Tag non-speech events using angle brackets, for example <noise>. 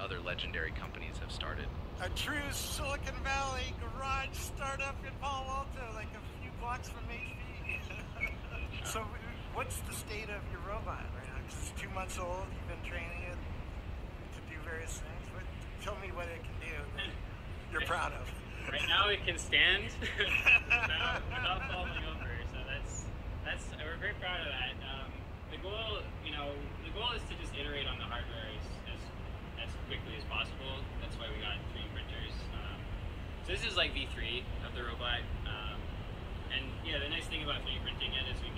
other legendary companies have started. A true Silicon Valley garage startup in Palo Alto, like a few blocks from HP. <laughs> so, what's the state of your robot right now? it's two months old. You've been training it to do various things. What, tell me what it can do. You're proud of. Right now it can stand <laughs> without, without falling over, so that's that's we're very proud of that. Um, possible. That's why we got 3D printers. Um, so this is like V3 of the robot, um, and yeah, the nice thing about 3D printing it is we